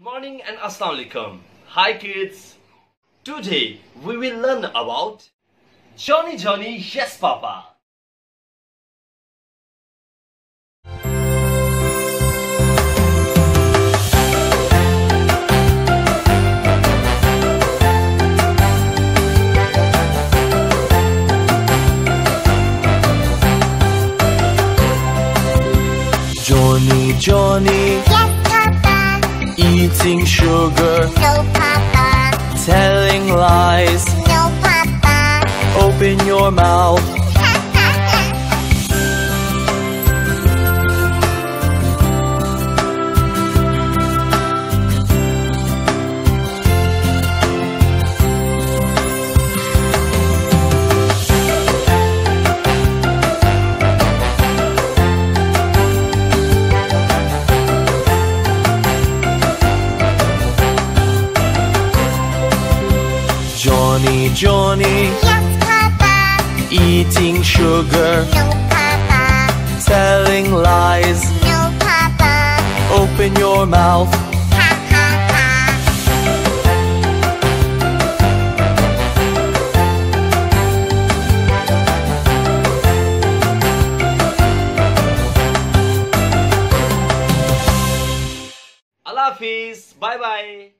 Good morning and Assalamu alaikum. Hi kids. Today we will learn about Johnny Johnny Yes Papa. Johnny, Johnny, Yes, Open your mouth. Johnny, Johnny, yes. Eating sugar, No, Papa. telling lies. No, Papa. Open your mouth. Ha, ha, ha. Allah Hafiz. Bye bye.